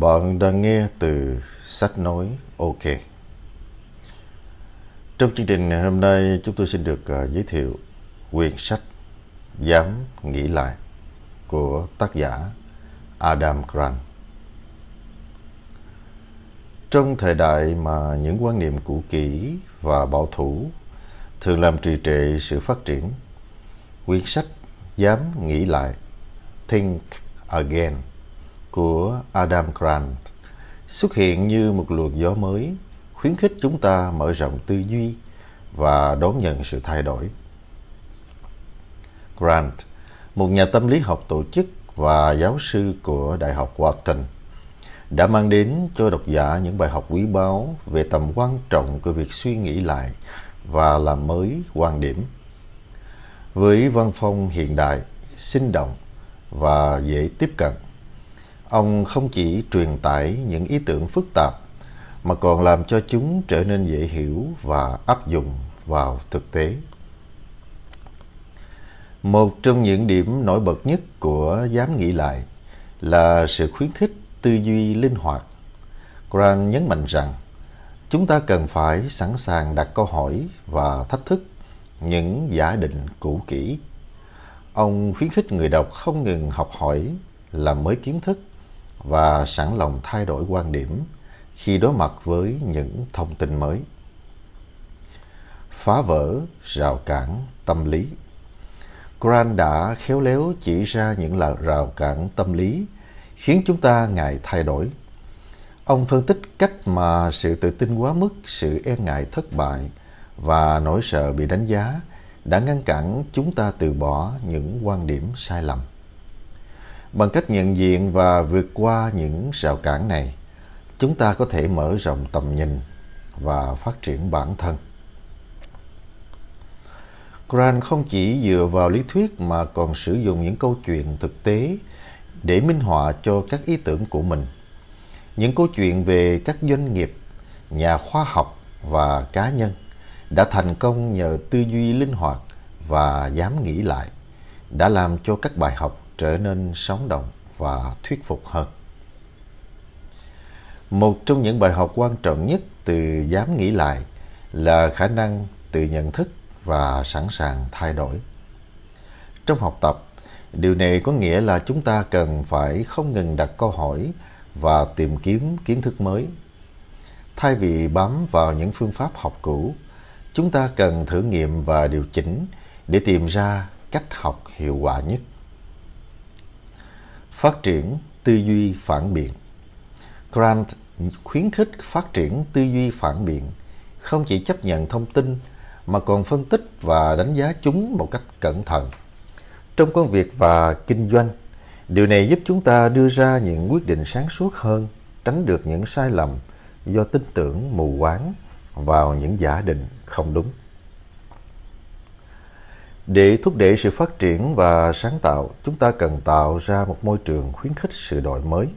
Bạn đang nghe từ sách nói OK. Trong chương trình ngày hôm nay, chúng tôi xin được uh, giới thiệu quyển sách Dám nghĩ lại của tác giả Adam Grant. Trong thời đại mà những quan niệm cũ kỹ và bảo thủ thường làm trì trệ sự phát triển, quyển sách Dám nghĩ lại Think Again của Adam Grant xuất hiện như một luồng gió mới khuyến khích chúng ta mở rộng tư duy và đón nhận sự thay đổi. Grant, một nhà tâm lý học tổ chức và giáo sư của Đại học Wharton, đã mang đến cho độc giả những bài học quý báu về tầm quan trọng của việc suy nghĩ lại và làm mới quan điểm. Với văn phong hiện đại, sinh động và dễ tiếp cận, ông không chỉ truyền tải những ý tưởng phức tạp mà còn làm cho chúng trở nên dễ hiểu và áp dụng vào thực tế. Một trong những điểm nổi bật nhất của dám nghĩ lại là sự khuyến khích tư duy linh hoạt. Grant nhấn mạnh rằng chúng ta cần phải sẵn sàng đặt câu hỏi và thách thức những giả định cũ kỹ. Ông khuyến khích người đọc không ngừng học hỏi, làm mới kiến thức và sẵn lòng thay đổi quan điểm khi đối mặt với những thông tin mới. Phá vỡ rào cản tâm lý Grant đã khéo léo chỉ ra những là rào cản tâm lý khiến chúng ta ngại thay đổi. Ông phân tích cách mà sự tự tin quá mức, sự e ngại thất bại và nỗi sợ bị đánh giá đã ngăn cản chúng ta từ bỏ những quan điểm sai lầm. Bằng cách nhận diện và vượt qua những rào cản này, chúng ta có thể mở rộng tầm nhìn và phát triển bản thân. Grant không chỉ dựa vào lý thuyết mà còn sử dụng những câu chuyện thực tế để minh họa cho các ý tưởng của mình. Những câu chuyện về các doanh nghiệp, nhà khoa học và cá nhân đã thành công nhờ tư duy linh hoạt và dám nghĩ lại, đã làm cho các bài học trở nên sống động và thuyết phục hơn. Một trong những bài học quan trọng nhất từ dám nghĩ lại là khả năng tự nhận thức và sẵn sàng thay đổi. Trong học tập, điều này có nghĩa là chúng ta cần phải không ngừng đặt câu hỏi và tìm kiếm kiến thức mới. Thay vì bám vào những phương pháp học cũ, chúng ta cần thử nghiệm và điều chỉnh để tìm ra cách học hiệu quả nhất. Phát triển tư duy phản biện Grant khuyến khích phát triển tư duy phản biện, không chỉ chấp nhận thông tin mà còn phân tích và đánh giá chúng một cách cẩn thận. Trong công việc và kinh doanh, điều này giúp chúng ta đưa ra những quyết định sáng suốt hơn, tránh được những sai lầm do tin tưởng mù quáng vào những giả định không đúng. Để thúc đẩy sự phát triển và sáng tạo, chúng ta cần tạo ra một môi trường khuyến khích sự đổi mới.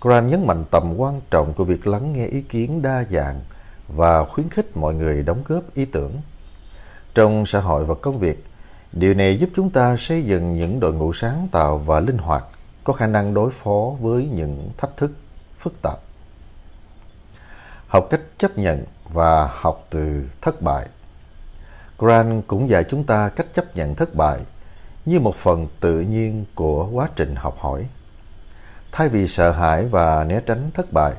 Grant nhấn mạnh tầm quan trọng của việc lắng nghe ý kiến đa dạng và khuyến khích mọi người đóng góp ý tưởng. Trong xã hội và công việc, điều này giúp chúng ta xây dựng những đội ngũ sáng tạo và linh hoạt, có khả năng đối phó với những thách thức phức tạp. Học cách chấp nhận và học từ thất bại. Grant cũng dạy chúng ta cách chấp nhận thất bại như một phần tự nhiên của quá trình học hỏi. Thay vì sợ hãi và né tránh thất bại,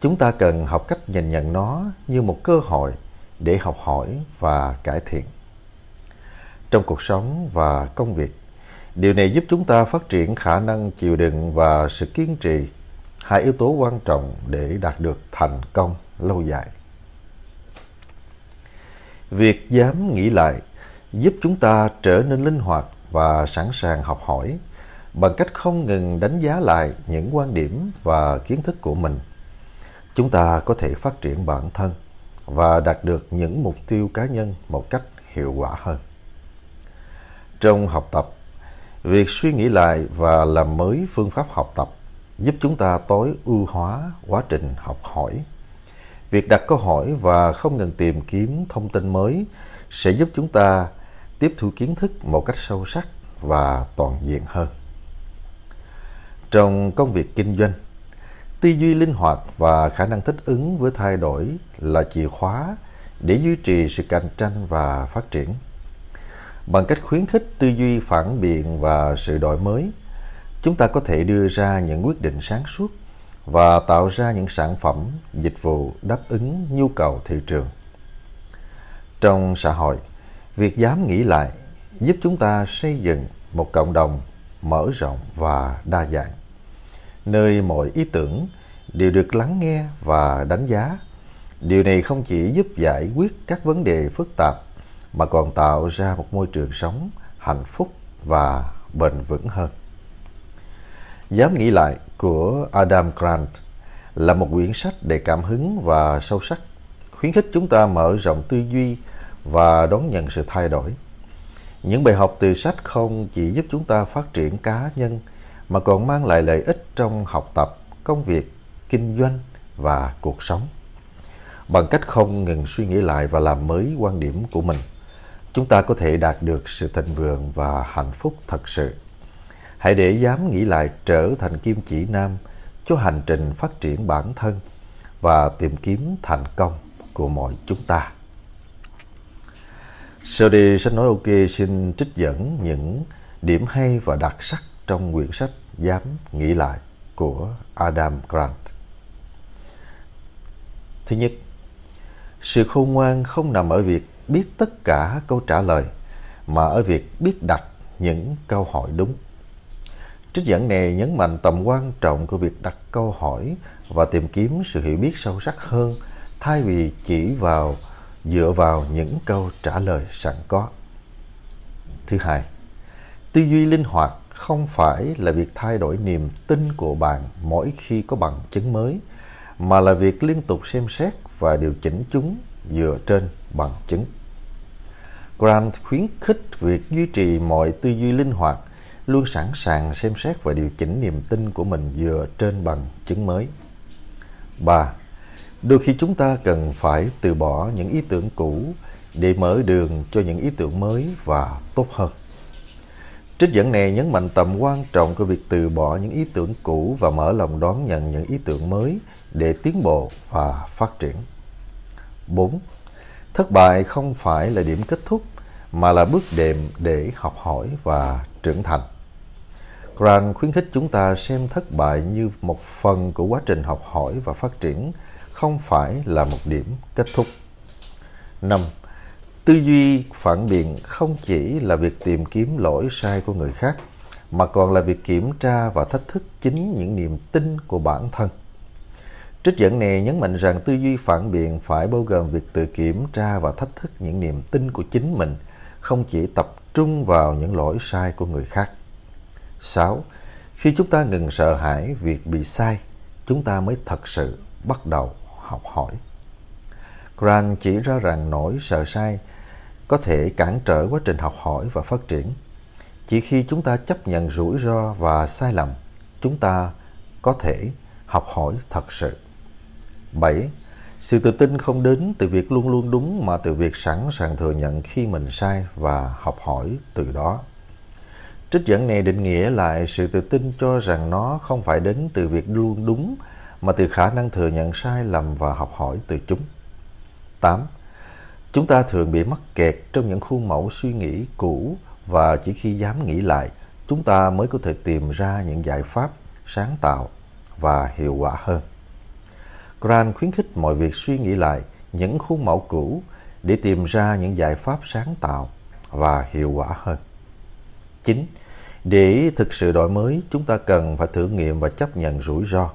chúng ta cần học cách nhìn nhận nó như một cơ hội để học hỏi và cải thiện. Trong cuộc sống và công việc, điều này giúp chúng ta phát triển khả năng chịu đựng và sự kiên trì, hai yếu tố quan trọng để đạt được thành công lâu dài. Việc dám nghĩ lại giúp chúng ta trở nên linh hoạt và sẵn sàng học hỏi bằng cách không ngừng đánh giá lại những quan điểm và kiến thức của mình. Chúng ta có thể phát triển bản thân và đạt được những mục tiêu cá nhân một cách hiệu quả hơn. Trong học tập, việc suy nghĩ lại và làm mới phương pháp học tập giúp chúng ta tối ưu hóa quá trình học hỏi. Việc đặt câu hỏi và không ngừng tìm kiếm thông tin mới sẽ giúp chúng ta tiếp thu kiến thức một cách sâu sắc và toàn diện hơn. Trong công việc kinh doanh, tư duy linh hoạt và khả năng thích ứng với thay đổi là chìa khóa để duy trì sự cạnh tranh và phát triển. Bằng cách khuyến khích tư duy phản biện và sự đổi mới, chúng ta có thể đưa ra những quyết định sáng suốt và tạo ra những sản phẩm, dịch vụ đáp ứng nhu cầu thị trường. Trong xã hội, việc dám nghĩ lại giúp chúng ta xây dựng một cộng đồng mở rộng và đa dạng, nơi mọi ý tưởng đều được lắng nghe và đánh giá. Điều này không chỉ giúp giải quyết các vấn đề phức tạp mà còn tạo ra một môi trường sống hạnh phúc và bền vững hơn. Dám nghĩ lại của Adam Grant là một quyển sách đầy cảm hứng và sâu sắc, khuyến khích chúng ta mở rộng tư duy và đón nhận sự thay đổi. Những bài học từ sách không chỉ giúp chúng ta phát triển cá nhân mà còn mang lại lợi ích trong học tập, công việc, kinh doanh và cuộc sống. Bằng cách không ngừng suy nghĩ lại và làm mới quan điểm của mình, chúng ta có thể đạt được sự thịnh vượng và hạnh phúc thật sự. Hãy để dám nghĩ lại trở thành kim chỉ nam cho hành trình phát triển bản thân và tìm kiếm thành công của mọi chúng ta. Sau đây sách nói ok xin trích dẫn những điểm hay và đặc sắc trong quyển sách Dám nghĩ lại của Adam Grant. Thứ nhất, sự khôn ngoan không nằm ở việc biết tất cả câu trả lời mà ở việc biết đặt những câu hỏi đúng. Trích dẫn này nhấn mạnh tầm quan trọng của việc đặt câu hỏi và tìm kiếm sự hiểu biết sâu sắc hơn thay vì chỉ vào dựa vào những câu trả lời sẵn có. Thứ hai, tư duy linh hoạt không phải là việc thay đổi niềm tin của bạn mỗi khi có bằng chứng mới, mà là việc liên tục xem xét và điều chỉnh chúng dựa trên bằng chứng. Grant khuyến khích việc duy trì mọi tư duy linh hoạt, luôn sẵn sàng xem xét và điều chỉnh niềm tin của mình dựa trên bằng chứng mới. 3. Đôi khi chúng ta cần phải từ bỏ những ý tưởng cũ để mở đường cho những ý tưởng mới và tốt hơn. Trích dẫn này nhấn mạnh tầm quan trọng của việc từ bỏ những ý tưởng cũ và mở lòng đón nhận những ý tưởng mới để tiến bộ và phát triển. 4. Thất bại không phải là điểm kết thúc mà là bước đệm để học hỏi và trưởng thành. Grant khuyến khích chúng ta xem thất bại như một phần của quá trình học hỏi và phát triển không phải là một điểm kết thúc. 5. Tư duy phản biện không chỉ là việc tìm kiếm lỗi sai của người khác, mà còn là việc kiểm tra và thách thức chính những niềm tin của bản thân. Trích dẫn này nhấn mạnh rằng tư duy phản biện phải bao gồm việc tự kiểm tra và thách thức những niềm tin của chính mình, không chỉ tập trung vào những lỗi sai của người khác. 6. Khi chúng ta ngừng sợ hãi việc bị sai, chúng ta mới thật sự bắt đầu học hỏi. Grant chỉ ra rằng nỗi sợ sai có thể cản trở quá trình học hỏi và phát triển. Chỉ khi chúng ta chấp nhận rủi ro và sai lầm, chúng ta có thể học hỏi thật sự. 7. Sự tự tin không đến từ việc luôn luôn đúng mà từ việc sẵn sàng thừa nhận khi mình sai và học hỏi từ đó. Trích dẫn này định nghĩa lại sự tự tin cho rằng nó không phải đến từ việc luôn đúng mà từ khả năng thừa nhận sai lầm và học hỏi từ chúng. 8. Chúng ta thường bị mắc kẹt trong những khuôn mẫu suy nghĩ cũ và chỉ khi dám nghĩ lại, chúng ta mới có thể tìm ra những giải pháp sáng tạo và hiệu quả hơn. Grant khuyến khích mọi việc suy nghĩ lại những khuôn mẫu cũ để tìm ra những giải pháp sáng tạo và hiệu quả hơn. 9. Để thực sự đổi mới, chúng ta cần phải thử nghiệm và chấp nhận rủi ro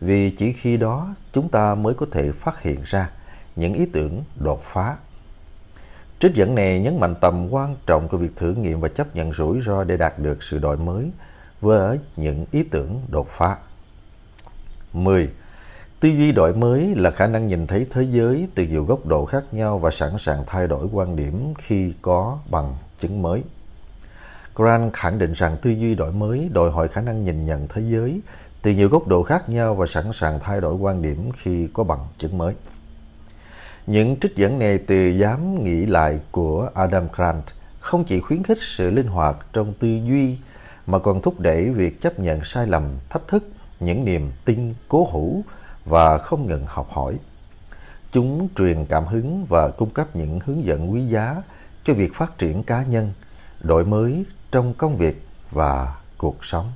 vì chỉ khi đó chúng ta mới có thể phát hiện ra những ý tưởng đột phá. Trích dẫn này nhấn mạnh tầm quan trọng của việc thử nghiệm và chấp nhận rủi ro để đạt được sự đổi mới với những ý tưởng đột phá. 10. Tư duy đổi mới là khả năng nhìn thấy thế giới từ nhiều góc độ khác nhau và sẵn sàng thay đổi quan điểm khi có bằng chứng mới. Grant khẳng định rằng tư duy đổi mới đòi hỏi khả năng nhìn nhận thế giới từ nhiều góc độ khác nhau và sẵn sàng thay đổi quan điểm khi có bằng chứng mới. Những trích dẫn này từ dám nghĩ lại của Adam Grant không chỉ khuyến khích sự linh hoạt trong tư duy mà còn thúc đẩy việc chấp nhận sai lầm, thách thức những niềm tin cố hữu và không ngừng học hỏi. Chúng truyền cảm hứng và cung cấp những hướng dẫn quý giá cho việc phát triển cá nhân, đổi mới trong công việc và cuộc sống.